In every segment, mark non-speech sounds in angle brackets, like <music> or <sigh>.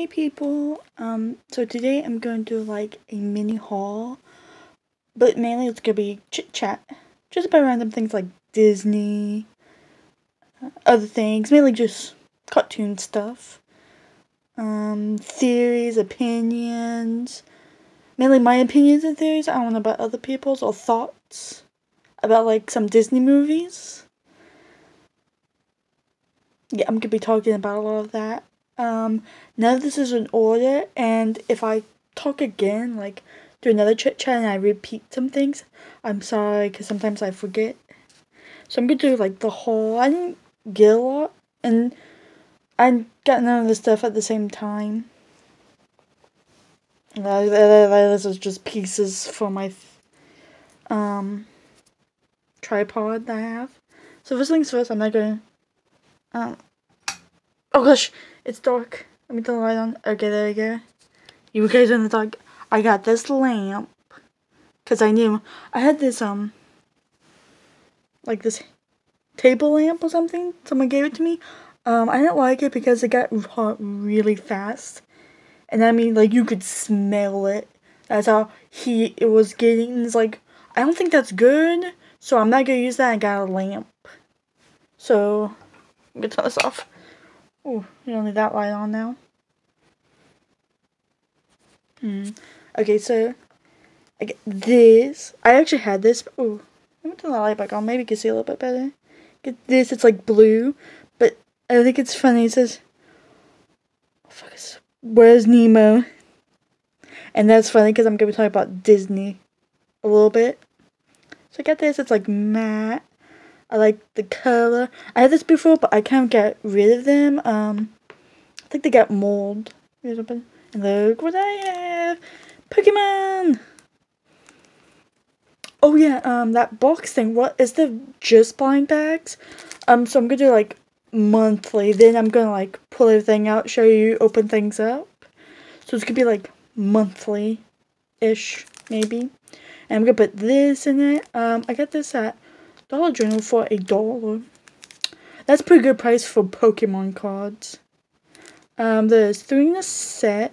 Hey people, um, so today I'm going to do like a mini haul, but mainly it's gonna be chit chat, just about random things like Disney, uh, other things, mainly just cartoon stuff, um, theories, opinions, mainly my opinions and theories, I don't know about other people's or thoughts about like some Disney movies. Yeah, I'm gonna be talking about a lot of that. Um, none of this is in order, and if I talk again, like do another chit chat and I repeat some things, I'm sorry because sometimes I forget. So I'm gonna do like the whole. I didn't get a lot, and I got none of the stuff at the same time. This is just pieces for my um tripod that I have. So first things first, I'm not gonna um. Oh gosh, it's dark. Let me turn the light on. Okay, there we go. You guys in the dark. I got this lamp. Because I knew. I had this, um. Like this table lamp or something. Someone gave it to me. Um, I didn't like it because it got hot really fast. And I mean, like, you could smell it. That's how heat it was getting. It's like, I don't think that's good. So I'm not going to use that. I got a lamp. So, I'm going to turn this off. Oh, you don't need that light on now. Hmm. Okay, so I get this. I actually had this. Oh, let me turn the light back on. Maybe you can see a little bit better. Get this. It's like blue, but I think it's funny. It says, oh, "Where's Nemo?" And that's funny because I'm gonna be talking about Disney a little bit. So I got this. It's like matte. I like the color. I had this before, but I can't get rid of them. Um, I think they got mold. And look what I have! Pokemon! Oh yeah, um, that box thing. What is the just blind bags? Um, so I'm gonna do like monthly. Then I'm gonna like pull everything out, show you, open things up. So it's gonna be like monthly-ish, maybe. And I'm gonna put this in it. Um, I got this at Dollar General for a dollar. That's pretty good price for Pokemon cards. Um, there's three in a set.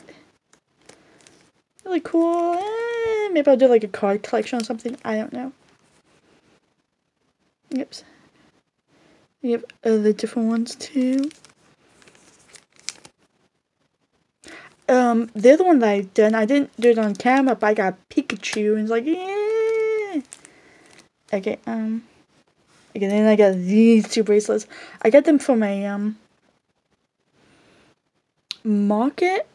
Really cool. Eh, maybe I'll do like a card collection or something. I don't know. Yep. Yep, other different ones too. Um, the other one that I did, I didn't do it on camera, but I got Pikachu, and it's like, yeah. Okay, um. And then I got these two bracelets. I got them from a um market,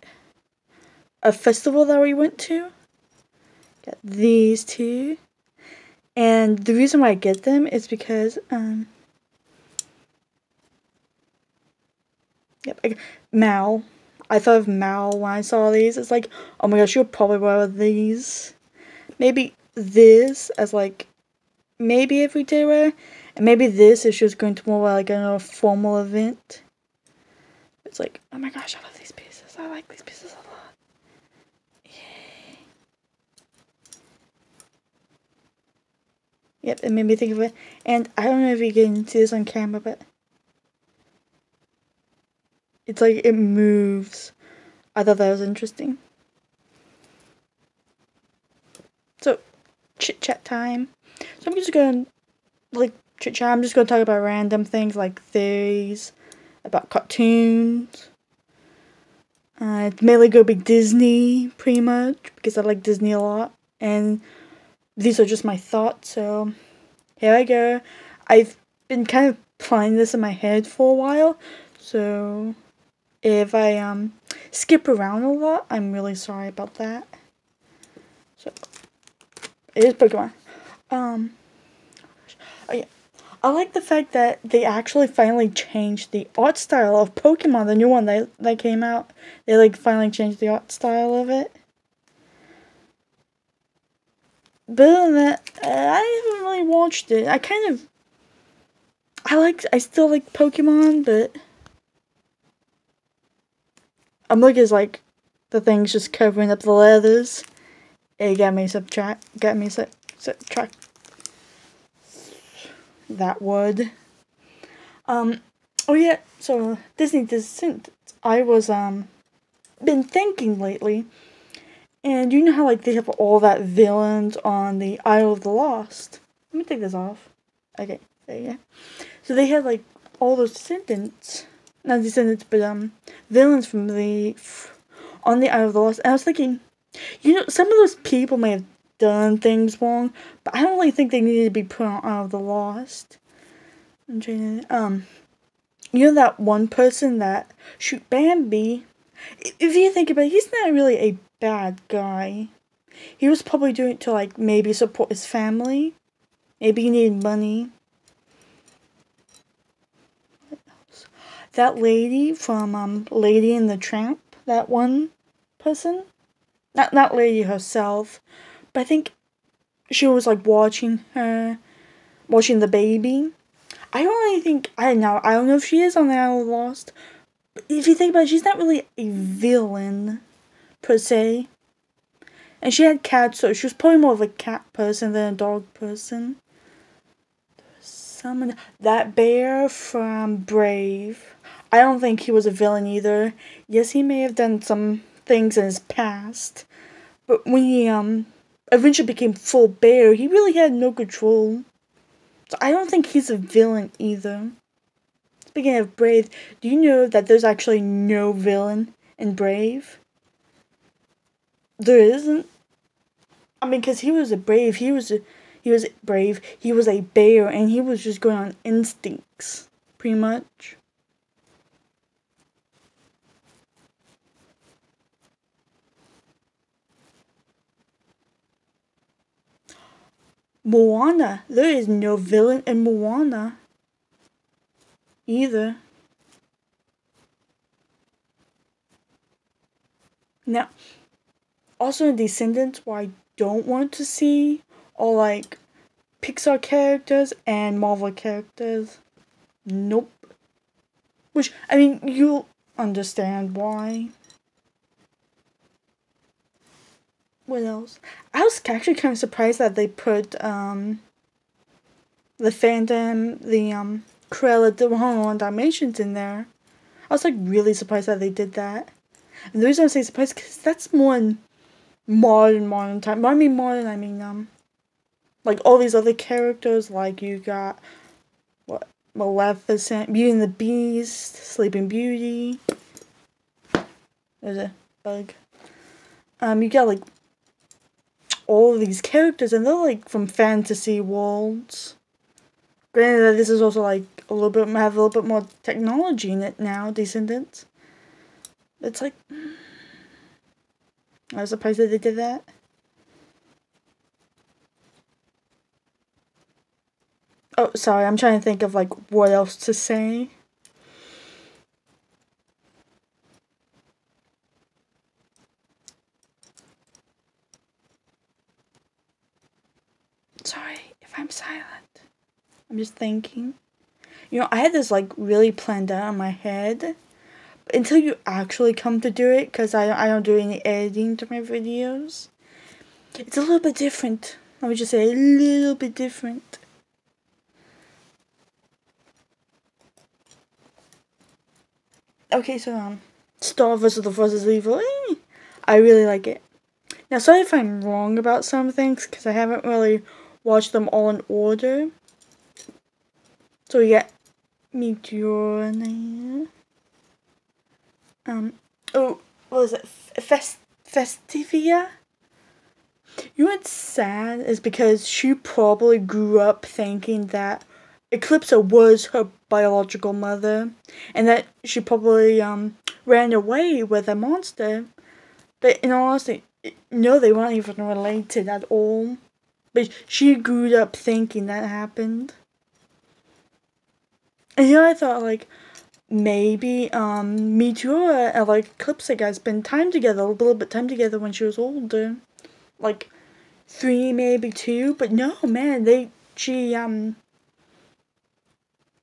a festival that we went to. Got these two. And the reason why I get them is because um Yep, I, Mal. I thought of Mal when I saw these. It's like, oh my gosh, you'll probably wear these. Maybe this as like maybe everyday wear. And maybe this is just going to more like a formal event. It's like, oh my gosh, I love these pieces. I like these pieces a lot. Yay. Yep, it made me think of it. And I don't know if you can see this on camera, but it's like it moves. I thought that was interesting. So, chit chat time. So I'm just going to like chit chat. I'm just going to talk about random things like theories, about cartoons. Uh, it's mainly going to be Disney, pretty much, because I like Disney a lot. And these are just my thoughts, so here I go. I've been kind of planning this in my head for a while, so if I um skip around a lot, I'm really sorry about that. So, it is Pokemon. Um, oh yeah. I like the fact that they actually finally changed the art style of Pokemon, the new one that, that came out. They like finally changed the art style of it. But other than that, uh, I haven't really watched it. I kind of, I like, I still like Pokemon, but I'm looking at like the things just covering up the leathers. It got me subtract, got me subtract that would. Um, oh yeah, so Disney Descent. I was, um, been thinking lately. And you know how like they have all that villains on the Isle of the Lost. Let me take this off. Okay, there you go. So they had like all those descendants, not descendants, but um villains from the on the Isle of the Lost. And I was thinking, you know, some of those people may have done things wrong, but I don't really think they needed to be put Isle of the Lost. Um, you know that one person that shoot Bambi. If you think about it, he's not really a bad guy. He was probably doing it to like maybe support his family. Maybe he needed money. That lady from um Lady and the Tramp, that one person. Not not lady herself, but I think she was like watching her watching the baby. I don't really think I don't know, I don't know if she is on the Isle Lost. But if you think about it, she's not really a villain per se. And she had cats, so she was probably more of a cat person than a dog person. Someone that bear from Brave. I don't think he was a villain either. Yes, he may have done some things in his past, but when he um eventually became full bear, he really had no control. So I don't think he's a villain either. Speaking of Brave, do you know that there's actually no villain in Brave? There isn't. I mean, because he was a brave, he was a, he was brave, he was a bear, and he was just going on instincts, pretty much. Moana. There is no villain in Moana. Either. Now, also in Descendants, what I don't want to see are like Pixar characters and Marvel characters. Nope. Which, I mean, you'll understand why. What else? I was actually kind of surprised that they put um the Phantom, the um Cruella the 101 Dalmatians in there. I was like really surprised that they did that. And the reason I say surprised because that's more in modern modern time. I mean modern, I mean um like all these other characters like you got what Maleficent, Beauty and the Beast, Sleeping Beauty. There's a bug. Um, you got like all these characters and they're like from fantasy worlds. Granted that this is also like a little bit have a little bit more technology in it now, Descendants. It's like I was surprised that they did that. Oh, sorry, I'm trying to think of like what else to say. I'm silent. I'm just thinking. You know, I had this like really planned out in my head. Until you actually come to do it, because I, I don't do any editing to my videos, it's a little bit different. Let me just say a little bit different. Okay, so um, Star vs. the Forces Evil. Eh, I really like it. Now, sorry if I'm wrong about some things, because I haven't really watch them all in order. So we get Meteor. Um, oh, what was it? Fest Festivia? You know what's sad is because she probably grew up thinking that Eclipsa was her biological mother, and that she probably um ran away with a monster. But in all honesty, no, they weren't even related at all. But she grew up thinking that happened. And you know, I thought like maybe um Meteora and like Eclipsa guys spend time together, a little bit time together when she was older. Like three, maybe two, but no man, they she um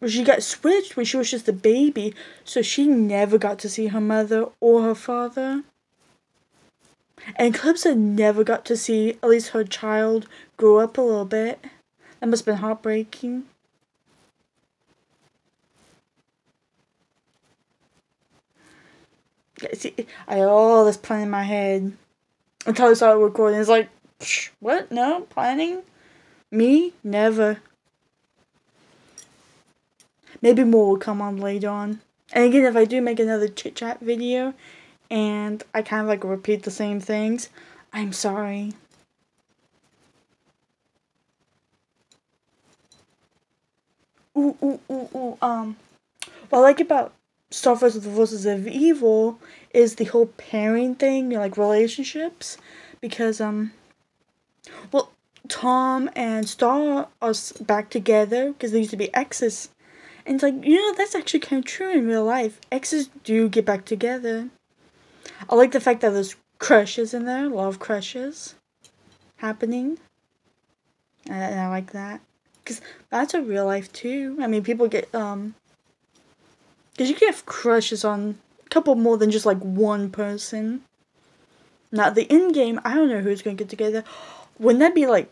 she got switched when she was just a baby, so she never got to see her mother or her father. And Eclipsa never got to see at least her child grow up a little bit. That must have been heartbreaking. See, I had all this plan in my head until I started recording. It's like, what? No planning? Me? Never. Maybe more will come on later on. And again, if I do make another chit chat video and I kind of like repeat the same things, I'm sorry. Ooh, ooh, ooh, ooh. Um, what I like about Star vs. the Forces of Evil is the whole pairing thing, you know, like relationships. Because, um, well, Tom and Star are back together because they used to be exes. And it's like, you know, that's actually kind of true in real life. Exes do get back together. I like the fact that there's crushes in there, love crushes happening. And, and I like that. Because that's a real life too. I mean, people get, um, because you can have crushes on a couple more than just like one person. Now, the in game, I don't know who's going to get together. <gasps> Wouldn't that be like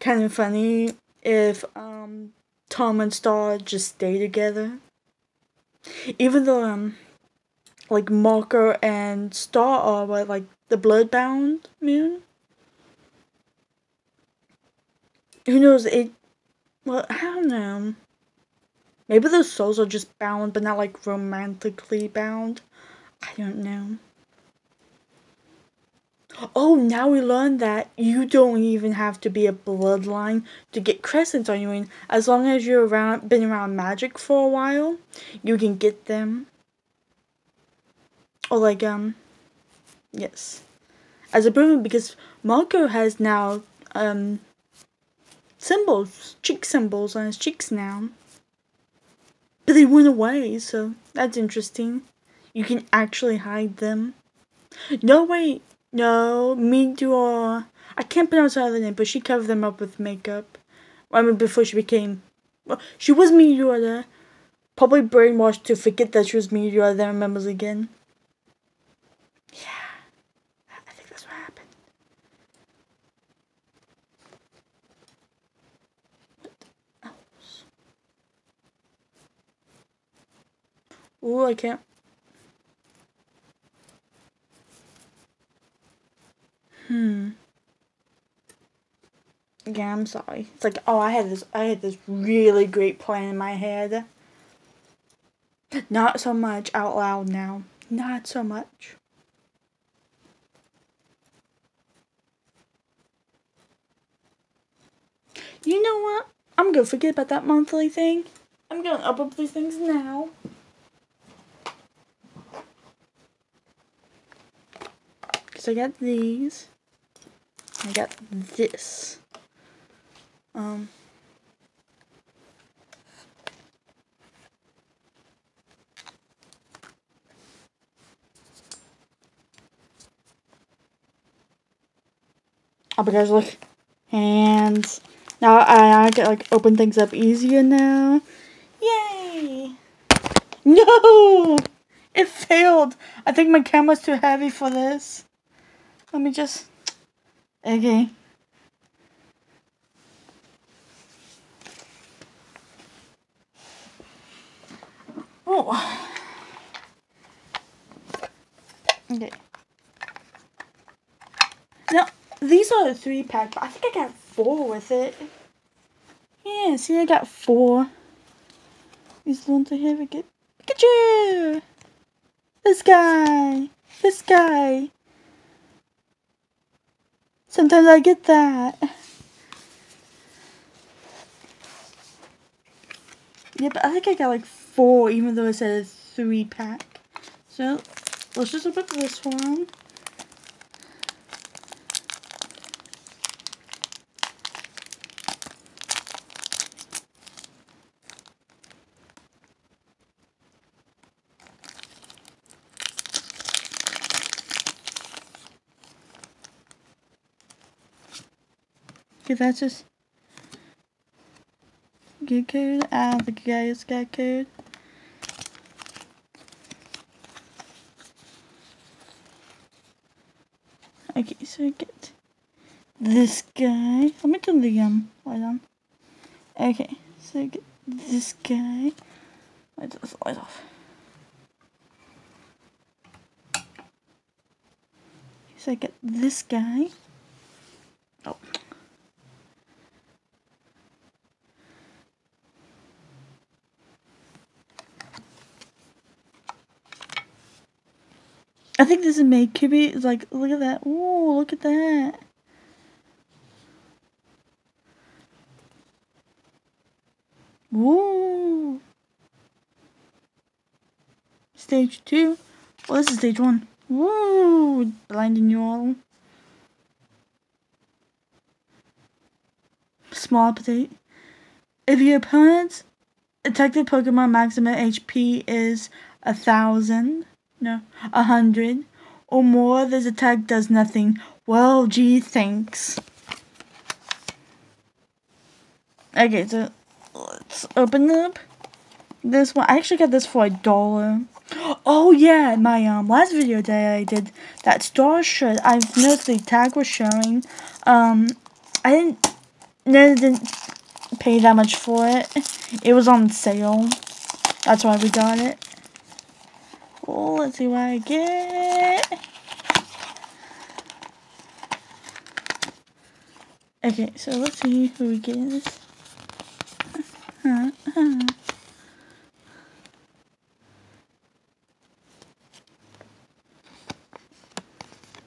kind of funny if, um, Tom and Star just stay together. Even though um like Marco and Star are like the bloodbound moon. Who knows it well, I don't know. Maybe those souls are just bound but not like romantically bound. I don't know. Oh, now we learned that you don't even have to be a bloodline to get crescents on you. As long as you're around, been around magic for a while, you can get them. Or like, um, yes. As a proof, because Marco has now, um, symbols, cheek symbols on his cheeks now. But they went away, so that's interesting. You can actually hide them. No, wait. No, Meteor. I can't pronounce her other name, but she covered them up with makeup. I mean, before she became. Well, she was Meteor. Probably brainwashed to forget that she was Meteor, then remembers again. Yeah. I think that's what happened. What else? Ooh, I can't. Hmm. Yeah, I'm sorry. It's like, oh, I had this, I had this really great plan in my head. Not so much out loud now. Not so much. You know what? I'm gonna forget about that monthly thing. I'm gonna upload these things now. Because I got these. I got this. Um, oh, but guys, look, hands. Now I, I can like open things up easier now. Yay! No! It failed. I think my camera's too heavy for this. Let me just Okay. Oh. Okay. Now, these are the three pack, but I think I got four with it. Yeah, see, I got four. These ones I have, I get Pikachu! This guy! This guy! Sometimes I get that. Yeah, but I think I got like four, even though it said a three pack. So, let's just open this one. Just good code. I don't think you guys got code. Okay, so I get this guy. Let me turn the um light on. Okay, so I get this guy. Light this light off. So I get this guy. I think this is made Kirby. It's like, look at that. Ooh, look at that. Woo! Stage two. Well, this is stage one. Woo! Blinding you all. Small update. If your opponent's attacked Pokemon maximum HP is a thousand, no, a hundred or more, this attack does nothing. Well, gee, thanks. Okay, so let's open up this one. I actually got this for a dollar. Oh yeah, my um last video that I did that star shirt. I've noticed the tag was showing. Um, I didn't, no, didn't pay that much for it. It was on sale. That's why we got it. Let's see what I get. Okay, so let's see who we get. Uh, uh.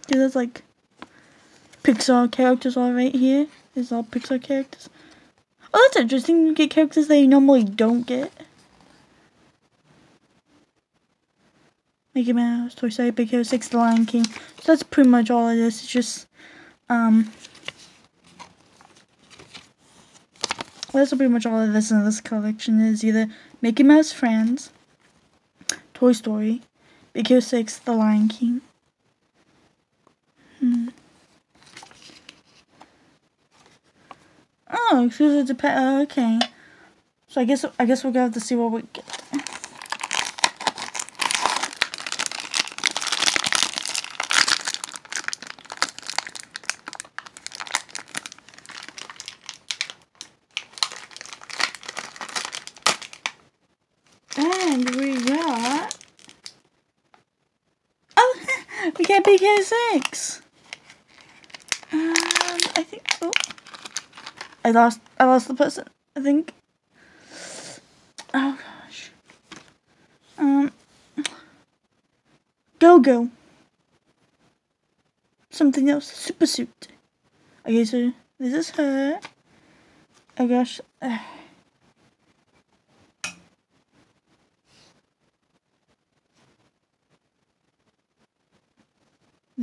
there's like Pixar characters all right here. There's all Pixar characters. Oh, that's interesting. You get characters that you normally don't get. Mickey Mouse, Toy Story, Big Hero 6, The Lion King. So that's pretty much all it is. It's just, um, that's pretty much all of this in this collection is either Mickey Mouse Friends, Toy Story, Big Hero 6, The Lion King. Hmm. Oh, excuse me, pet. Okay. So I guess I guess we're gonna have to see what we get. And we got Oh <laughs> we got Big 6. Um I think oh I lost I lost the person, I think. Oh gosh. Um Go Go. Something else. Super suit. Okay, so this is her. Oh gosh.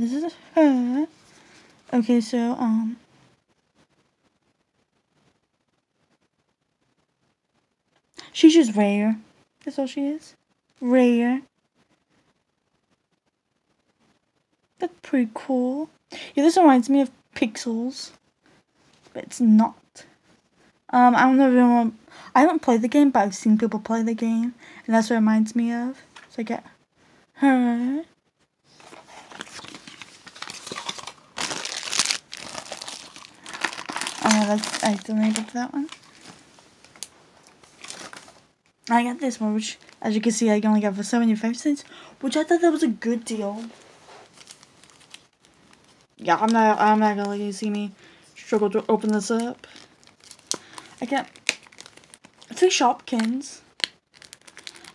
This is her. Okay, so um She's just rare. That's all she is. Rare. That's pretty cool. Yeah, this reminds me of Pixels. But it's not. Um, I don't know if anyone... I haven't played the game, but I've seen people play the game. And that's what it reminds me of. So I get her. Oh, that's, I donated that one. I got this one, which, as you can see, I only got for 75 cents, which I thought that was a good deal. Yeah, I'm not, I'm not gonna let you see me struggle to open this up. I got three Shopkins.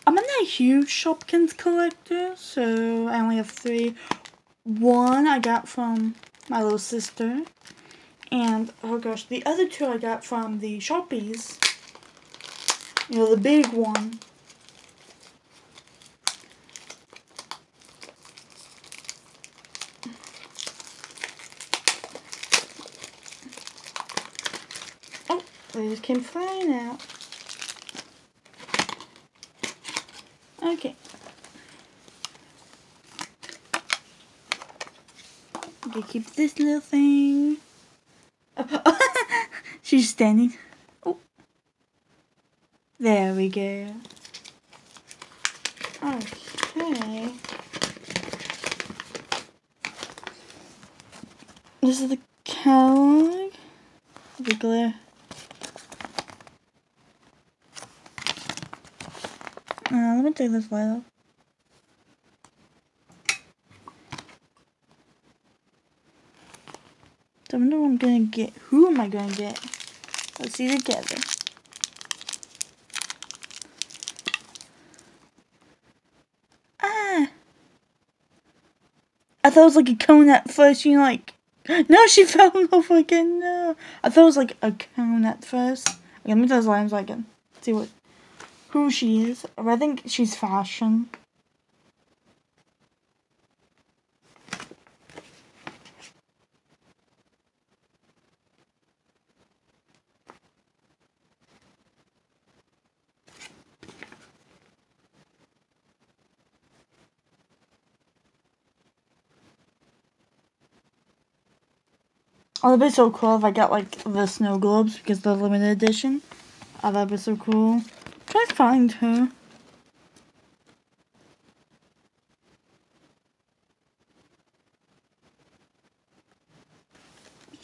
I'm not a huge Shopkins collector, so I only have three. One I got from my little sister. And, oh gosh, the other two I got from the Shoppies. You know, the big one. Oh, they just came flying out. Okay. Okay, keep this little thing. <laughs> She's standing. Oh. There we go. Okay. This is the catalog. The glare. Uh, let me take this light off. I wonder what I'm gonna get. Who am I gonna get? Let's see together. Ah! I thought it was like a cone at first, you know, like... <gasps> No, she <laughs> fell off again, no! I thought it was like a cone at first. Okay, let me those lines again. See what... Who she is. I think she's fashion. Oh, that'd be so cool if I got like the snow globes because they're limited edition. Oh, that'd be so cool. Try to find her.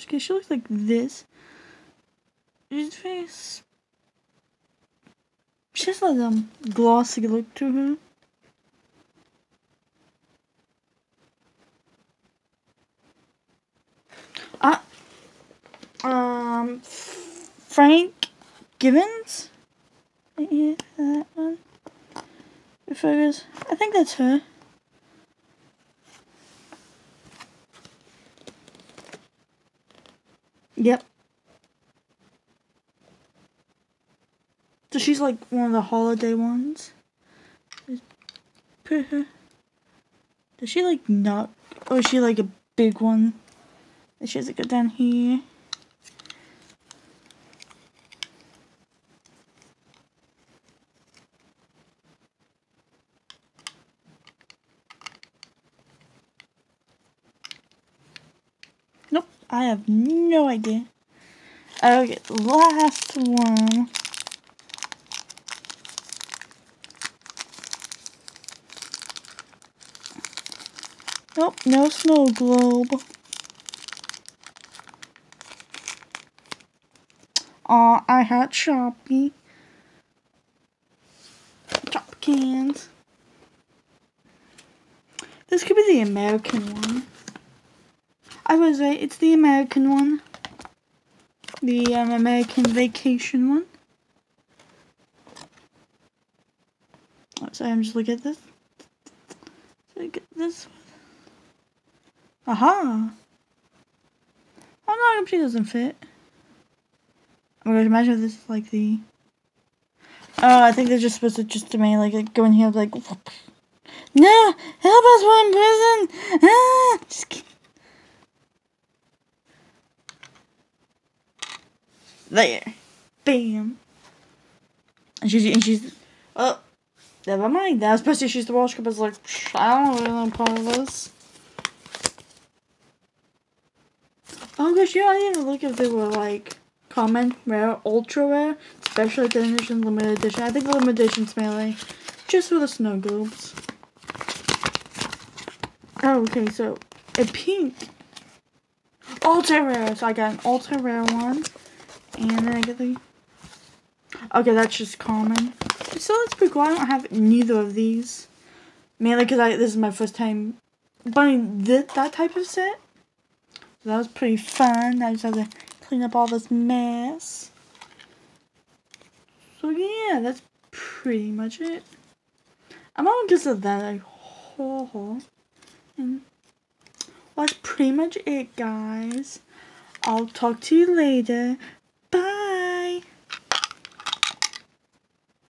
Okay, she looks like this. She's face. She has like um glossy look to her. Ah, um, Frank Givens. Yeah, that one. Focus. I think that's her. Yep. So she's like one of the holiday ones. Put her. Does she like not? Or is she like a big one? She has to go down here. Nope, I have no idea. Okay, last one. Nope, no snow globe. Aw, I had Shopee. Top cans. This could be the American one. Was right, it's the American one. The um, American vacation one. Oh, sorry, I'm just looking at this. Look at this one. Aha! Oh no, she doesn't fit. Oh my gosh, imagine this is like the... Oh, I think they're just supposed to just to me like go in here like... <laughs> No! Help us, we're in prison! Ah! Just kidding. There. Bam. And she's, and she's... Oh. Never mind. That to she's the Walsh Cup. I was like, I don't really know part of this. Oh gosh, you I didn't even look if they were like common, rare, ultra rare, special edition, limited edition. I think the limited edition's mainly just for the snow globes. Oh, okay, so a pink ultra rare. So I got an ultra rare one, and then I get the. Okay, that's just common. So that's pretty cool. I don't have neither of these, mainly because I this is my first time buying th that type of set. So that was pretty fun. I just have to clean up all this mess. So yeah, that's pretty much it. I'm all just of that like And well, that's pretty much it guys. I'll talk to you later. Bye.